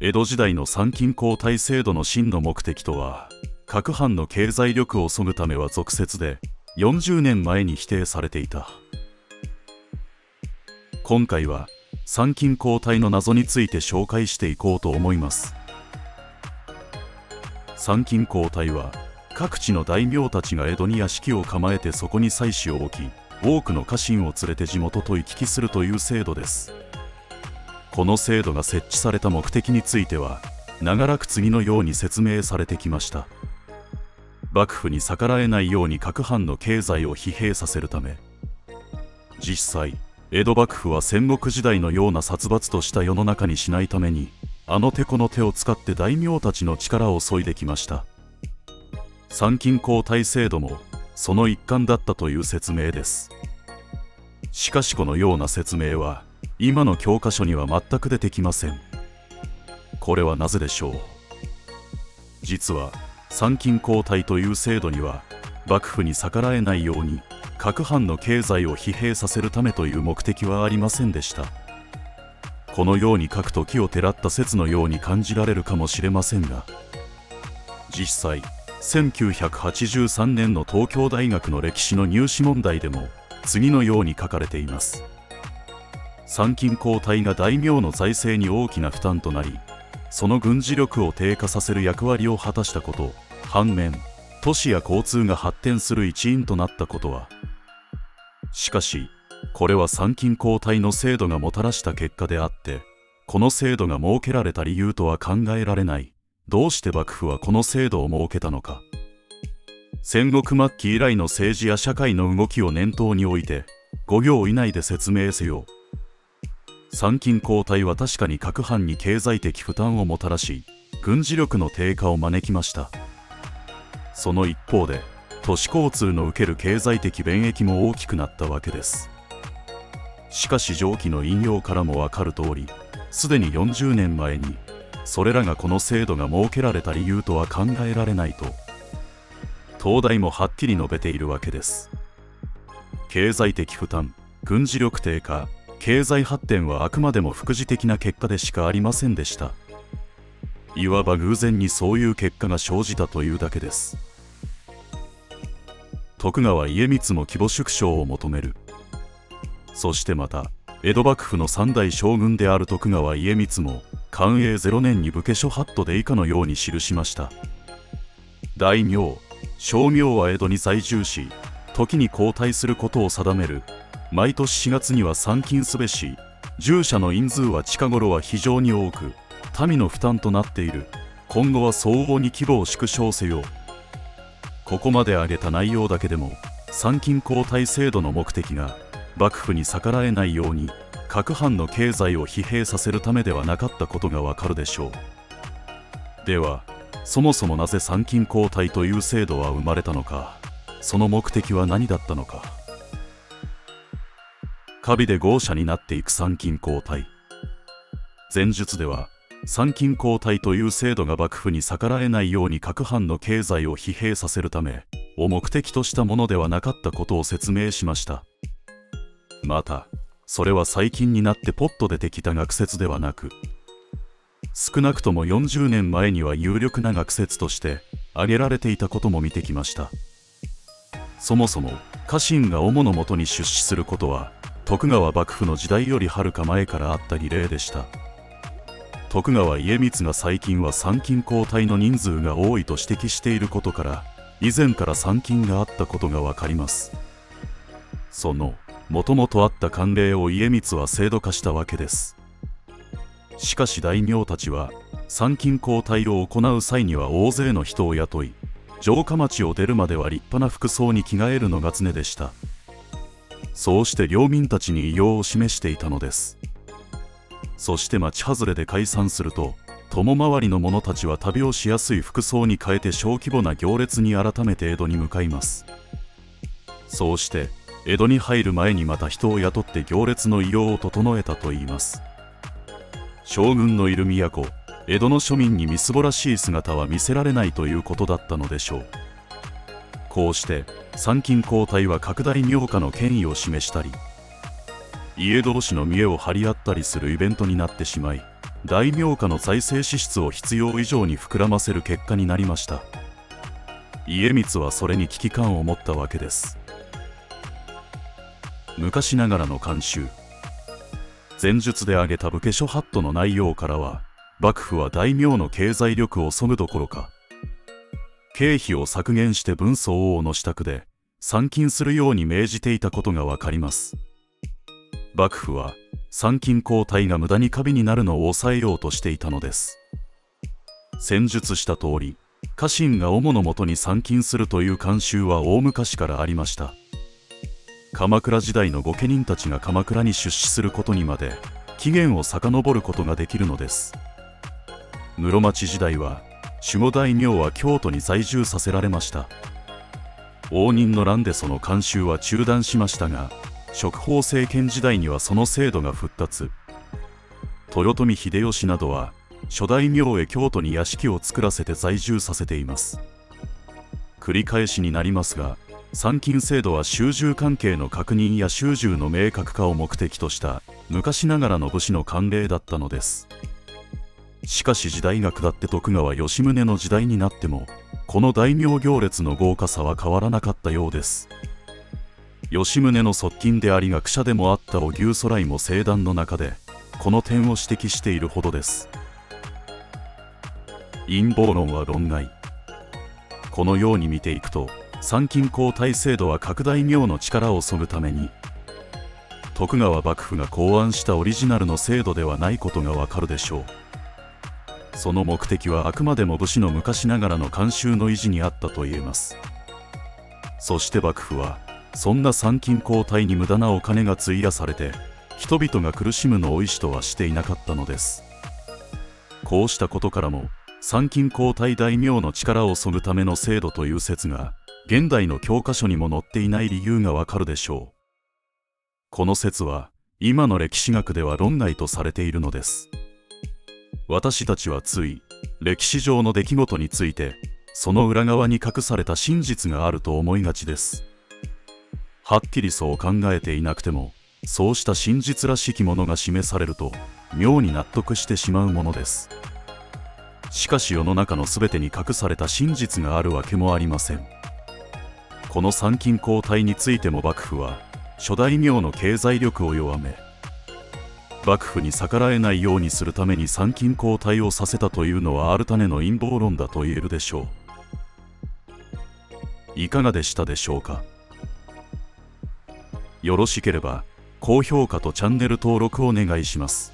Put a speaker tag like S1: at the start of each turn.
S1: 江戸時代の参勤交代制度の真の目的とは各藩の経済力を削ぐためは俗説で40年前に否定されていた。今回は参勤交代の謎について紹介していこうと思います。参勤交代は各地の大名たちが江戸に屋敷を構えてそこに妻子を置き多くの家臣を連れて地元と行き来するという制度です。この制度が設置された目的については長らく次のように説明されてきました。幕府に逆らえないように各藩の経済を疲弊させるため実際江戸幕府は戦国時代のような殺伐とした世の中にしないためにあの手この手を使って大名たちの力を削いできました。参勤交代制度もその一環だったという説明です。しかしこのような説明は今の教科書には全く出てきません。これはなぜでしょう？実は参勤交代という制度には幕府に逆らえないように各藩の経済を疲弊させるためという目的はありませんでした。このように書く時をてらった説のように感じられるかもしれませんが実際1983年の東京大学の歴史の入試問題でも次のように書かれています。参勤交代が大名の財政に大きな負担となりその軍事力を低下させる役割を果たしたこと反面都市や交通が発展する一因となったことは。しかしこれは参勤交代の制度がもたらした結果であってこの制度が設けられた理由とは考えられない。どうして幕府はこの制度を設けたのか。戦国末期以来の政治や社会の動きを念頭に置いて5行以内で説明せよ。参勤交代は確かに各藩に経済的負担をもたらし軍事力の低下を招きました。その一方で都市交通の受ける経済的便益も大きくなったわけです。しかし上記の引用からもわかる通りすでに40年前にそれらがこの制度が設けられた理由とは考えられないと東大もはっきり述べているわけです。経済的負担軍事力低下経済発展はあくまでも副次的な結果でしかありませんでした。いわば偶然にそういう結果が生じたというだけです。徳川家光も規模縮小を求める。そしてまた江戸幕府の三代将軍である徳川家光も寛永0年に武家諸法度で以下のように記しました。大名商名は江戸に在住し時に交代することを定める毎年4月には参勤すべし従者の人数は近頃は非常に多く民の負担となっている。今後は相応に規模を縮小せよ。ここまで挙げた内容だけでも参勤交代制度の目的が幕府に逆らえないように各藩の経済を疲弊させるためではなかったことがわかるでしょう。ではそもそもなぜ参勤交代という制度は生まれたのか。その目的は何だったのか。カビで豪奢になっていく参勤交代。前述では参勤交代という制度が幕府に逆らえないように各藩の経済を疲弊させるためを目的としたものではなかったことを説明しました。またそれは最近になってポッと出てきた学説ではなく少なくとも40年前には有力な学説として挙げられていたことも見てきました。そもそも家臣が主のもとに出資することは徳川幕府の時代よりはるか前からあった理例でした。徳川家光が最近は参勤交代の人数が多いと指摘していることから以前から参勤があったことがわかります。そのもともとあった慣例を家光は制度化したわけです。しかし大名たちは参勤交代を行う際には大勢の人を雇い城下町を出るまでは立派な服装に着替えるのが常でした。そうして領民たちに異様を示していたのです。そして町外れで解散すると友回りの者たちは旅をしやすい服装に変えて小規模な行列に改めて江戸に向かいます。そうして江戸に入る前にまた人を雇って行列の異様を整えたといいます。将軍のいる都江戸の庶民にみすぼらしい姿は見せられないということだったのでしょう。こうして参勤交代は拡大明家の権威を示したり家同士の見栄を張り合ったりするイベントになってしまい大名家の財政支出を必要以上に膨らませる結果になりました。家光はそれに危機感を持ったわけです。昔ながらの慣習。前述で挙げた武家諸法度の内容からは幕府は大名の経済力を削ぐどころか経費を削減して文宗王の支度で参勤するように命じていたことがわかります。幕府は参勤交代が無駄に過敏になるのを抑えようとしていたのです。戦術した通り家臣が主のもとに参勤するという慣習は大昔からありました。鎌倉時代の御家人たちが鎌倉に出資することにまで起源を遡ることができるのです。室町時代は守護大名は京都に在住させられました。応仁の乱でその慣習は中断しましたが食法政権時代にはその制度が復活。豊臣秀吉などは諸大名へ京都に屋敷を作らせて在住させています。繰り返しになりますが参勤制度は習従関係の確認や習従の明確化を目的とした昔ながらの武士の慣例だったのです。しかし時代が下って徳川吉宗の時代になってもこの大名行列の豪華さは変わらなかったようです。吉宗の側近であり学者でもあった荻生空も聖壇の中でこの点を指摘しているほどです。陰謀論は論外。このように見ていくと参勤交代制度は拡大名の力を削ぐために徳川幕府が考案したオリジナルの制度ではないことがわかるでしょう。その目的はあくまでも武士の昔ながらの慣習の維持にあったと言えます。そして幕府はそんな参勤交代に無駄なお金が費やされて人々が苦しむのを意思とはしていなかったのです。こうしたことからも参勤交代大名の力を削ぐための制度という説が現代の教科書にも載っていない理由がわかるでしょう。この説は今の歴史学では論外とされているのです。私たちはつい歴史上の出来事についてその裏側に隠された真実があると思いがちです。はっきりそう考えていなくてもそうした真実らしきものが示されると妙に納得してしまうものです。しかし世の中の全てに隠された真実があるわけもありません。この参勤交代についても幕府は諸大名の経済力を弱め幕府に逆らえないようにするために参勤交代をさせたというのはある種の陰謀論だと言えるでしょういかがでしたでしょうか？よろしければ高評価とチャンネル登録お願いします。